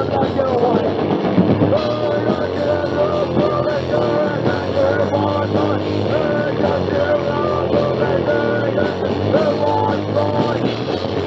Come on, boy!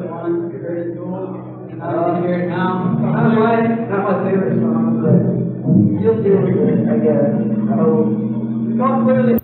the one we heard at Duel, and I love hear it now. Not my, not my favorite song, but you'll do it, I guess. So, God clearly.